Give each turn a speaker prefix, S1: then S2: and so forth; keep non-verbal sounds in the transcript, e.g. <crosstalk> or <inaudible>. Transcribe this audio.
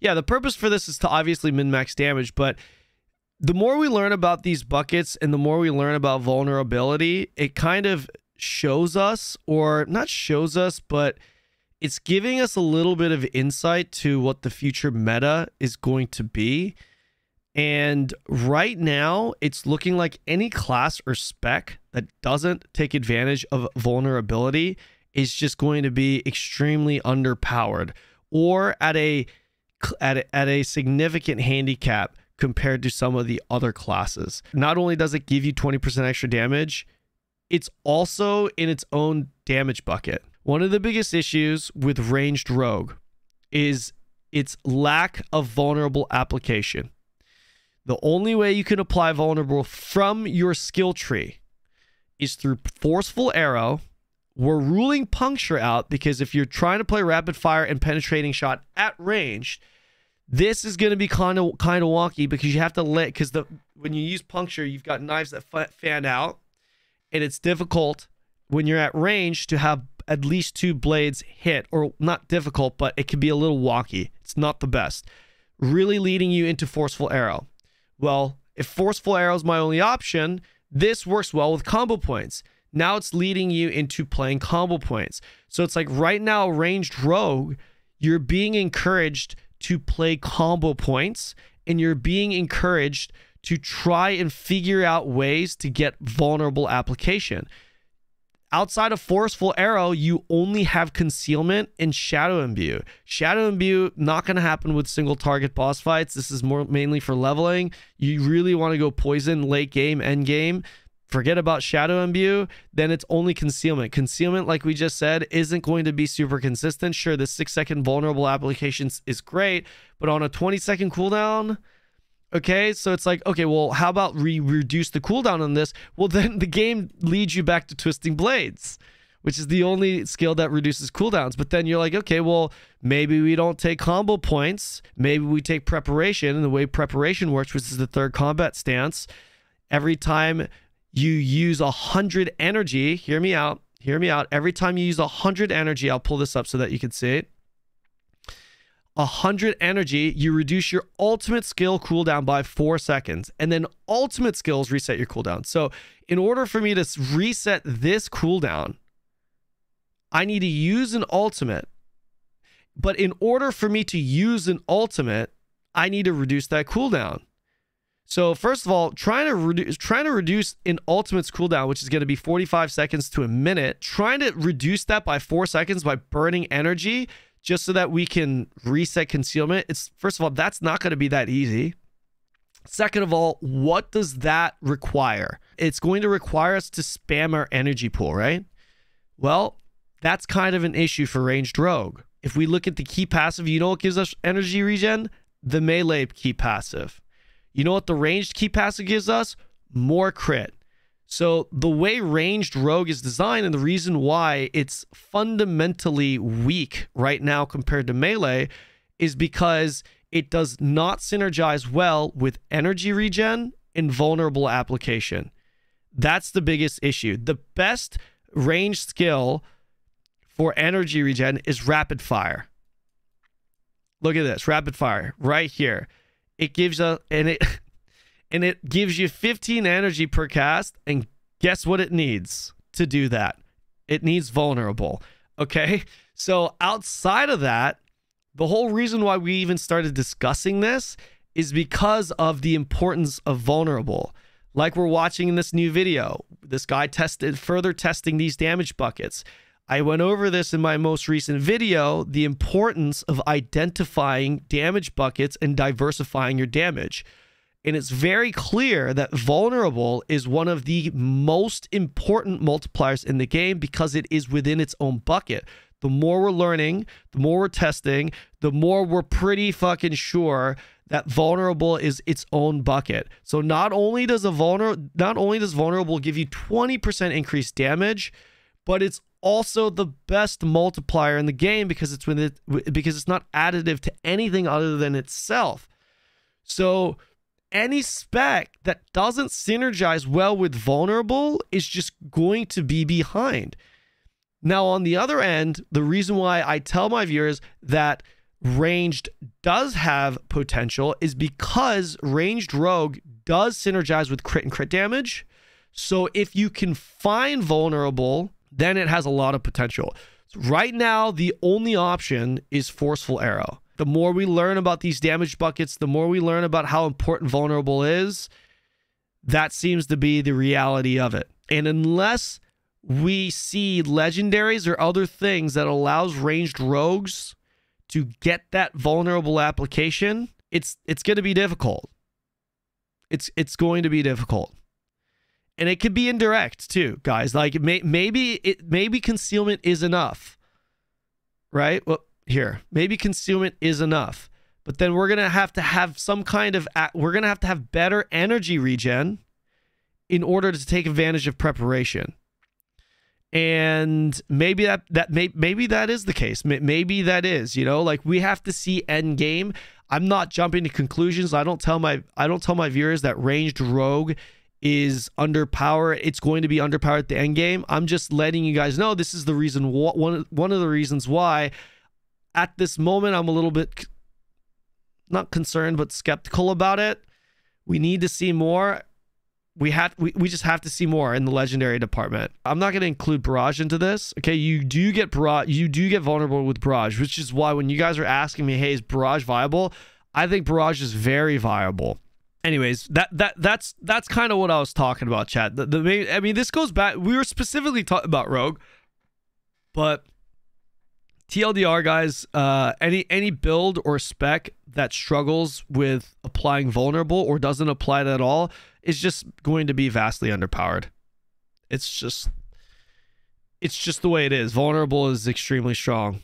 S1: yeah, the purpose for this is to obviously min max damage, but the more we learn about these buckets and the more we learn about vulnerability, it kind of shows us, or not shows us, but it's giving us a little bit of insight to what the future meta is going to be. And right now, it's looking like any class or spec that doesn't take advantage of vulnerability is just going to be extremely underpowered or at a at a, at a significant handicap compared to some of the other classes. Not only does it give you 20% extra damage, it's also in its own damage bucket. One of the biggest issues with ranged rogue is its lack of vulnerable application. The only way you can apply vulnerable from your skill tree is through forceful arrow. We're ruling puncture out because if you're trying to play rapid fire and penetrating shot at range, this is going to be kind of kind of wonky because you have to let because the when you use puncture, you've got knives that fan out, and it's difficult when you're at range to have at least two blades hit, or not difficult, but it can be a little wonky. It's not the best. Really leading you into forceful arrow. Well, if forceful arrow is my only option, this works well with combo points. Now it's leading you into playing combo points. So it's like right now, ranged rogue, you're being encouraged to play combo points and you're being encouraged to try and figure out ways to get vulnerable application. Outside of Forceful Arrow, you only have Concealment and Shadow Imbue. Shadow Imbue, not going to happen with single target boss fights. This is more mainly for leveling. You really want to go Poison late game, end game forget about shadow imbue then it's only concealment. Concealment like we just said isn't going to be super consistent. Sure the six second vulnerable applications is great but on a 20 second cooldown okay so it's like okay well how about we reduce the cooldown on this? Well <laughs> then the game leads you back to twisting blades which is the only skill that reduces cooldowns. But then you're like okay well maybe we don't take combo points. Maybe we take preparation and the way preparation works which is the third combat stance every time you use a hundred energy. Hear me out. Hear me out. Every time you use a hundred energy, I'll pull this up so that you can see it. A hundred energy, you reduce your ultimate skill cooldown by four seconds, and then ultimate skills reset your cooldown. So, in order for me to reset this cooldown, I need to use an ultimate. But in order for me to use an ultimate, I need to reduce that cooldown. So first of all, trying to reduce trying to reduce an ultimate's cooldown, which is going to be 45 seconds to a minute, trying to reduce that by four seconds by burning energy just so that we can reset concealment. It's first of all, that's not going to be that easy. Second of all, what does that require? It's going to require us to spam our energy pool, right? Well, that's kind of an issue for ranged rogue. If we look at the key passive, you know what gives us energy regen? The melee key passive. You know what the ranged key passive gives us? More crit. So the way ranged rogue is designed and the reason why it's fundamentally weak right now compared to melee is because it does not synergize well with energy regen and vulnerable application. That's the biggest issue. The best ranged skill for energy regen is rapid fire. Look at this, rapid fire right here it gives a and it <laughs> and it gives you 15 energy per cast and guess what it needs to do that? It needs vulnerable okay? So outside of that the whole reason why we even started discussing this is because of the importance of vulnerable. Like we're watching in this new video this guy tested further testing these damage buckets I went over this in my most recent video the importance of identifying damage buckets and diversifying your damage. And it's very clear that vulnerable is one of the most important multipliers in the game because it is within its own bucket. The more we're learning, the more we're testing, the more we're pretty fucking sure that vulnerable is its own bucket. So not only does a vulnerable not only does vulnerable give you 20% increased damage, but it's also the best multiplier in the game because it's with it because it's not additive to anything other than itself. So any spec that doesn't synergize well with vulnerable is just going to be behind. Now, on the other end, the reason why I tell my viewers that ranged does have potential is because ranged rogue does synergize with crit and crit damage. So if you can find vulnerable, then it has a lot of potential. So right now, the only option is forceful arrow. The more we learn about these damage buckets, the more we learn about how important vulnerable is, that seems to be the reality of it. And unless we see legendaries or other things that allows ranged rogues to get that vulnerable application, it's it's going to be difficult. It's it's going to be difficult. And it could be indirect too, guys. Like may, maybe it maybe concealment is enough. Right? Well, here. Maybe concealment is enough. But then we're to have to have some kind of we're to have to have better energy regen in order to take advantage of preparation and maybe that that may, maybe that is the case maybe that is you know like we have to see end game i'm not jumping to conclusions i don't tell my i don't tell my viewers that ranged rogue is underpowered it's going to be underpowered at the end game i'm just letting you guys know this is the reason one one of the reasons why at this moment i'm a little bit not concerned but skeptical about it we need to see more we have we, we just have to see more in the legendary department. I'm not going to include barrage into this. Okay, you do get barrage, you do get vulnerable with barrage, which is why when you guys are asking me, "Hey, is barrage viable?" I think barrage is very viable. Anyways, that that that's that's kind of what I was talking about, chat. The, the I mean, this goes back. We were specifically talking about rogue, but TLDR guys, uh, any any build or spec that struggles with applying vulnerable or doesn't apply it at all is just going to be vastly underpowered. It's just it's just the way it is. Vulnerable is extremely strong.